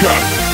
Cut.